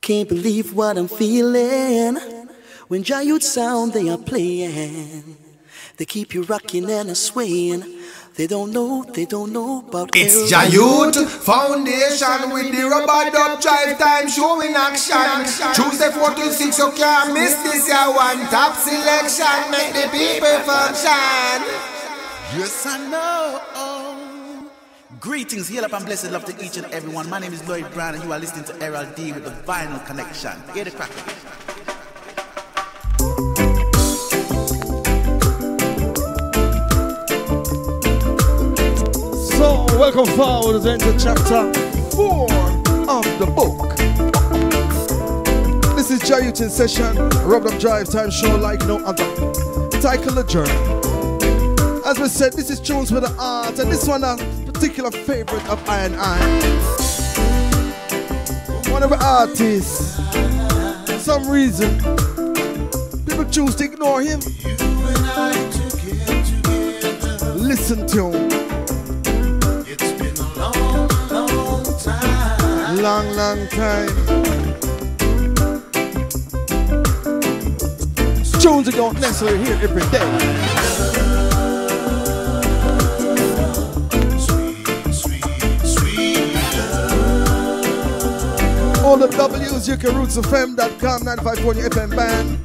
Can't believe what I'm feeling when Jah Yoots sound they are playing. They keep you rocking and swaying. They don't know, they don't know about it. It's Jah Yoots Foundation with the rub-a-dub drive time show in action. Tuesday 4 to 6, you can't miss this year one top selection. Make the people function. Yes, I know. Greetings, heal up and blessed love to each and everyone. My name is Lloyd Brown, and you are listening to Errolldee with the Vinyl Connection. It cracking. So, welcome forward into chapter 4 of the book. This is Jah Yoots in session, Rub-a-dub Drive Time Show like no other. Title The Journey. As we said, this is Tunes with the Art, and this one a particular favorite of I and I. One of the artists, for some reason, people choose to ignore him. Listen to him. It's been a long, long time. Long, long time. Tunes you hear every day. All the W's ukrootsfm.com 954 FM band.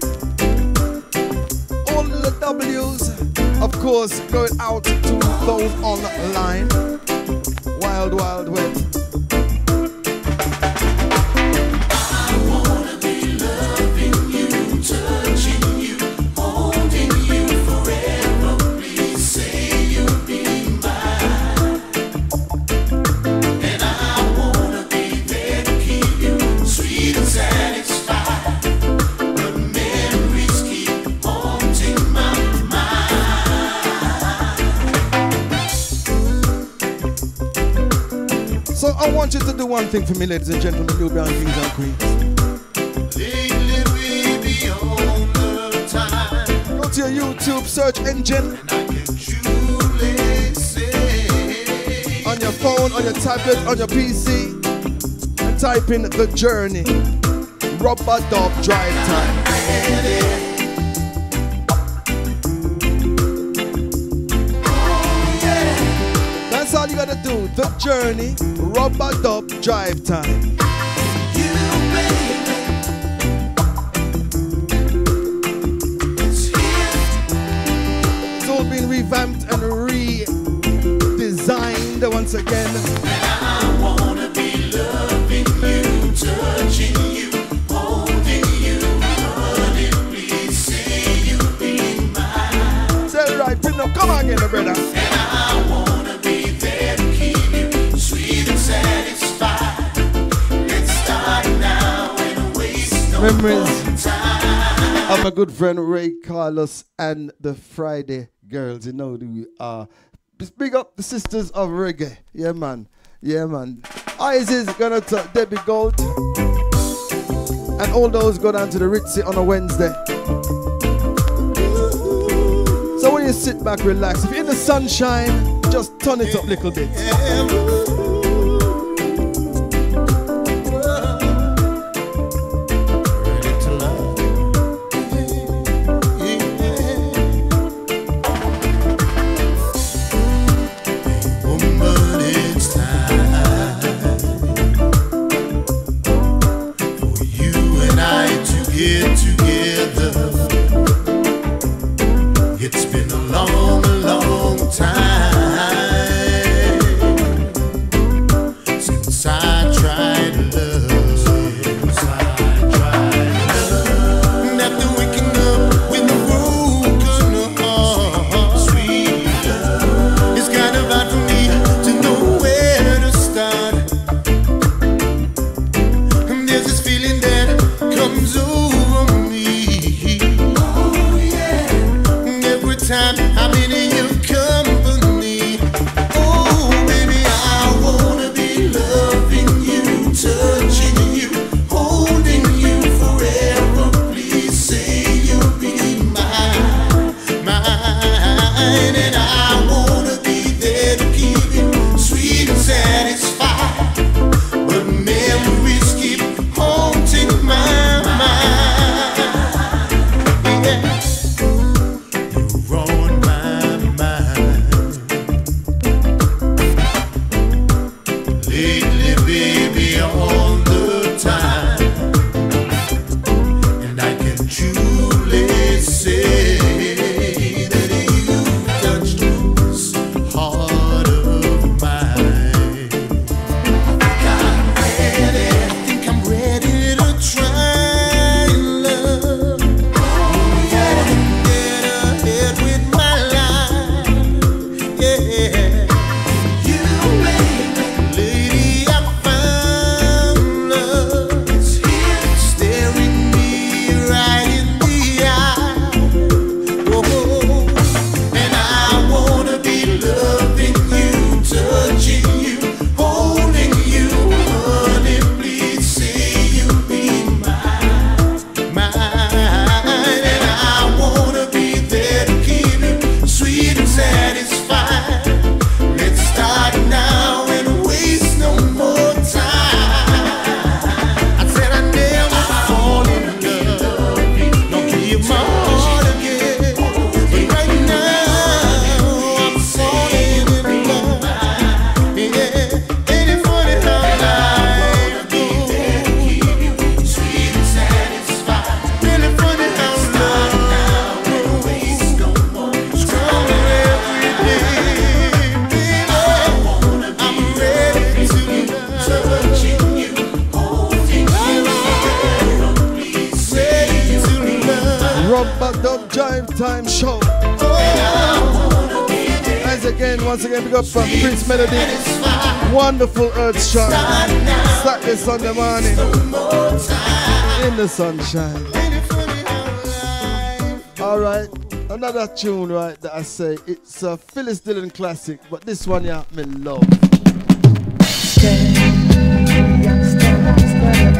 All the W's, of course, going out to those online. Wild, wild west. Do one thing for me, ladies and gentlemen, Nubian kings and queens. Go to your YouTube search engine. On your phone, on your tablet, on your PC. And type in The Journey. Rubber Dub Drive Time. You gotta do. The Journey, Rubber Dub Drive Time. It's all been revamped and redesigned once again. Say of my good friend Ray Carlos and the Friday Girls. You know who we are. Just big up the sisters of reggae. Yeah, man. Yeah, man. Eyes is gonna to Debbie Gold. And all those go down to the Ritzy on a Wednesday. So when you sit back, relax. If you're in the sunshine, just turn it up a little bit. Drive Show. As again, once again, we got from Prince Melody. Wonderful Earth Shot. Saturday, Sunday morning. In the sunshine. Alright, another tune, right, that I say it's a Phyllis Dillon classic, but this one, yeah, me love. If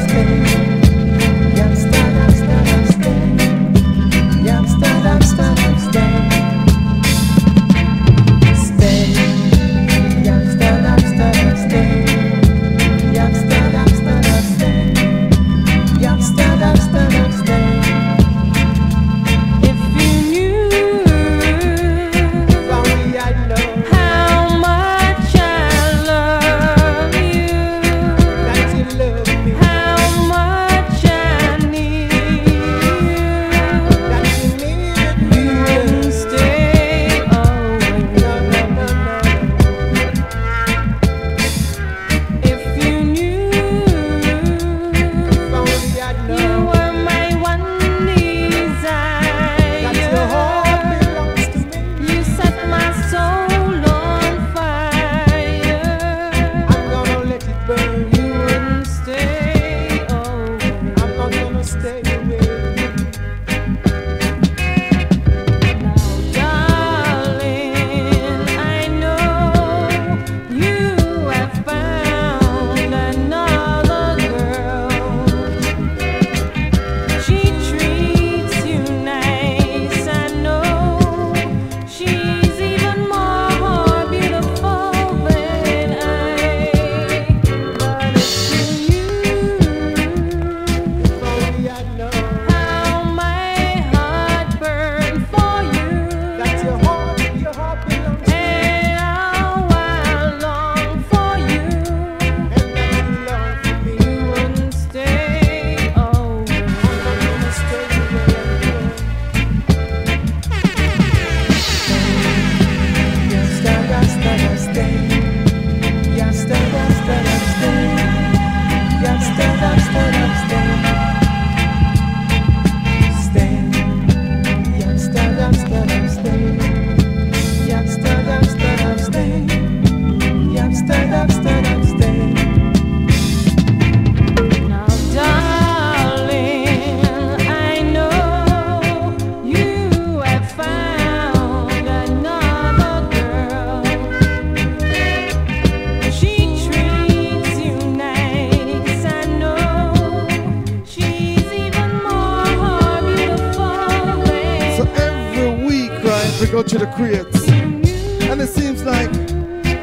seems like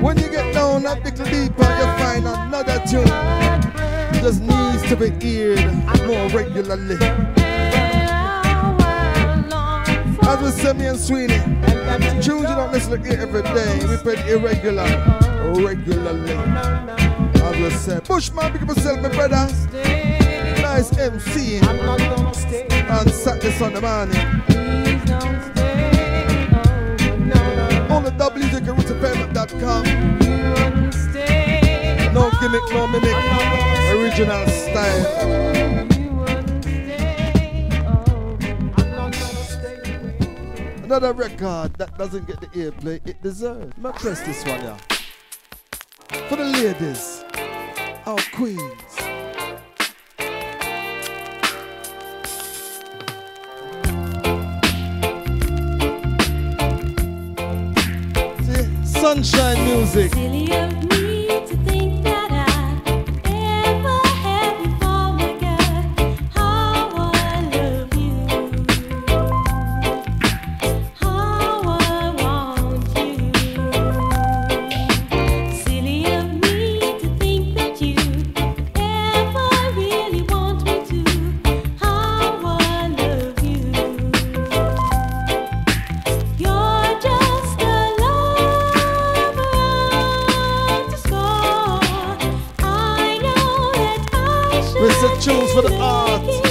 when you get down a little deeper, you find another tune. Just needs to be heard more regularly. As we say, me and Sweeney, tunes you don't listen to every day. We play irregular, regularly. As we say, Bushman, pick up yourself, my brother. Nice MC. On Saturday, Sunday morning. On the www.rootofm.com. No gimmick, no mimic. Original style. Another record that doesn't get the airplay it deserves. I'ma press this one, yeah. For the ladies, our queens. Sunshine music. Mr. Tunes for the art.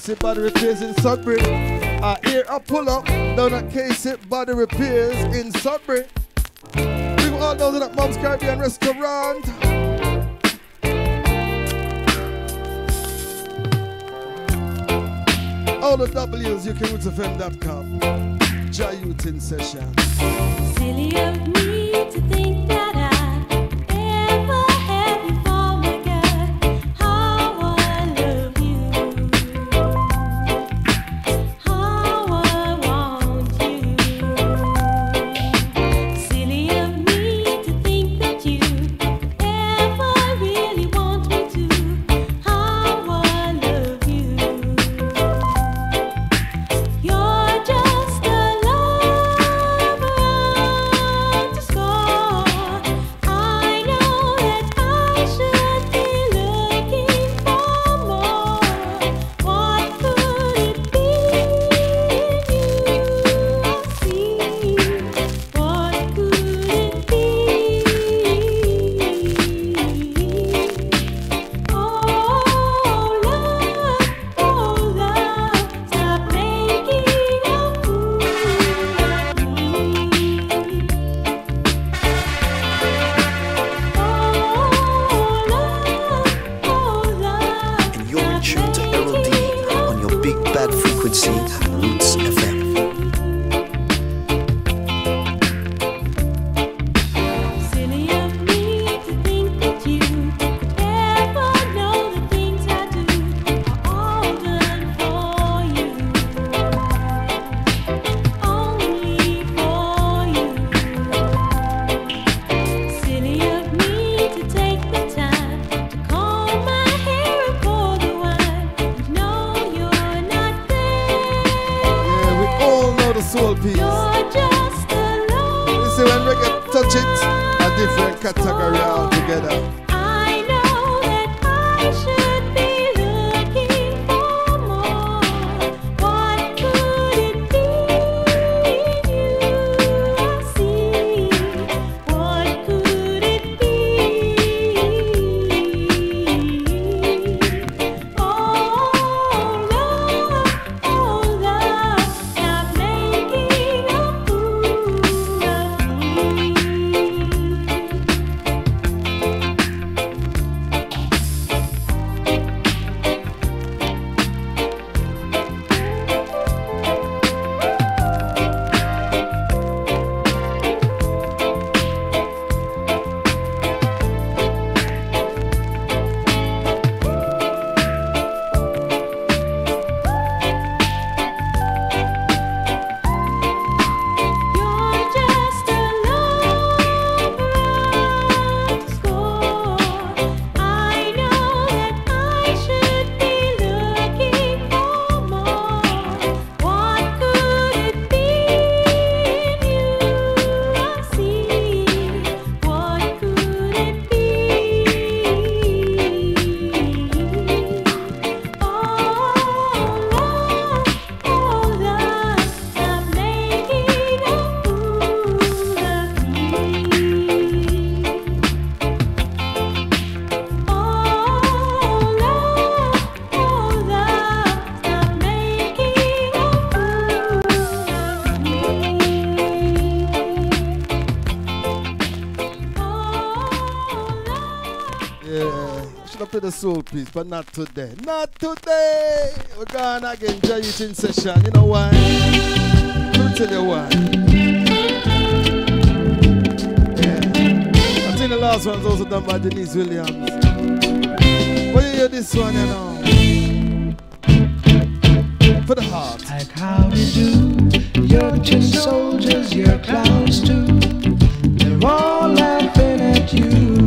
KC Body Repairs in Sudbury. I hear a pull up down at KC Body Repairs in Sudbury. We all know that Mom's Caribbean Restaurant. All the W's, ukrootsfm.com. Jayutin session. Silly of me. the soul piece, but not today. Not today. We're gonna enjoy it in session. You know why? I'll tell you why. Yeah. I think the last one's also done by Deniece Williams. But you hear this one, you know. For the heart. Like how to do. You're just soldiers, you're clowns too. They're all laughing at you.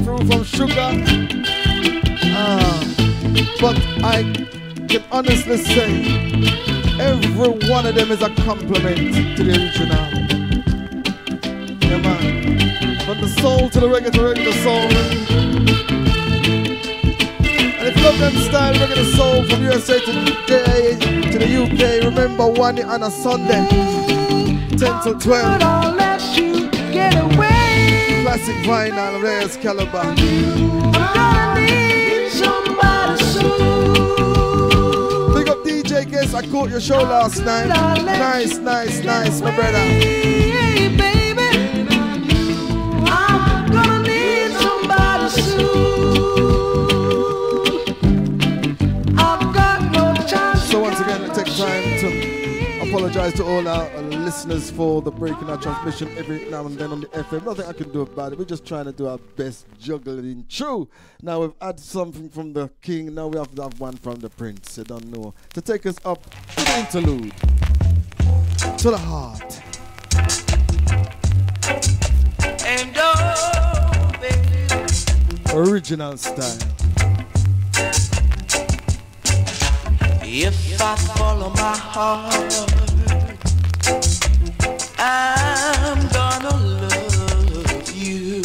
Name from Sugar. Ah, but I can honestly say every one of them is a compliment to the original. Yeah, man. From the soul to the reggae to reggae to soul. And if you love them style, reggae to soul from USA to the, to the UK, remember one on a Sunday, 10 to 12. Classic vinyl, rarest caliber. Big up DJ Guess, I caught your show last night. Nice, nice, nice, my brother. Baby. I'm. Apologize to all our uh, listeners for the breaking our transmission every now and then on the FM. Nothing I can do about it. We're just trying to do our best juggling. True. Now we've had something from the king. Now we have to have one from the prince. You don't know. To take us up to the interlude. To the heart. And oh, baby, Original style. If I follow my heart, I'm gonna love you.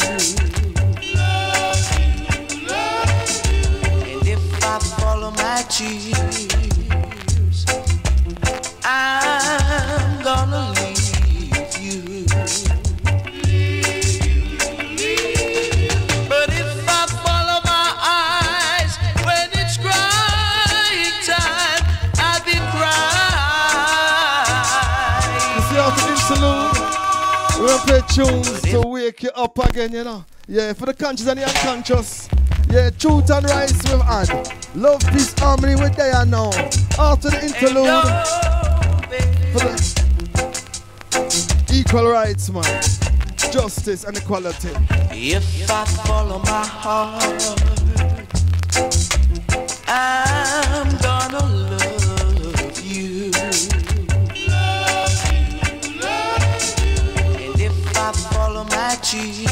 And if I follow my tears, tunes to wake you up again, you know. Yeah, for the conscious and the unconscious. Yeah, truth and rights we've had. Love, peace, harmony, we're there now. After the interlude, for the equal rights, man. Justice and equality. If I follow my heart, I'm follow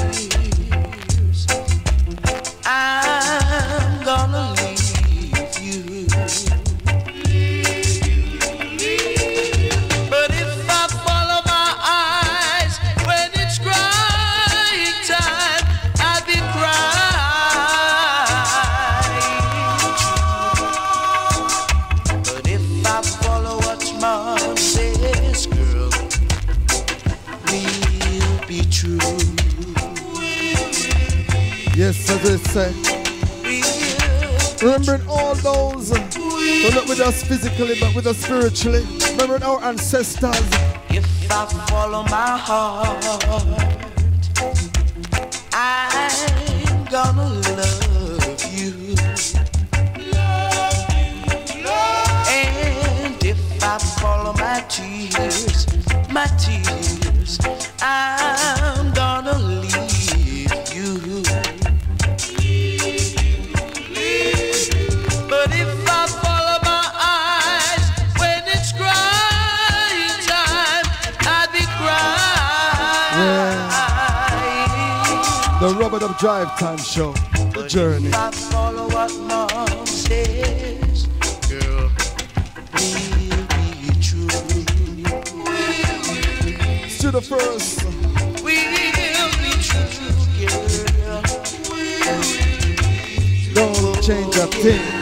say. Remembering all those who not with us physically but with us spiritually. Remembering our ancestors. If I follow my heart, I'm gonna love you. And if I follow my tears, my tears, The Robert Up Drive Time Show. The journey. If I follow what mom says, girl, we'll be true. To the first. We'll be true, girl. Don't change a thing.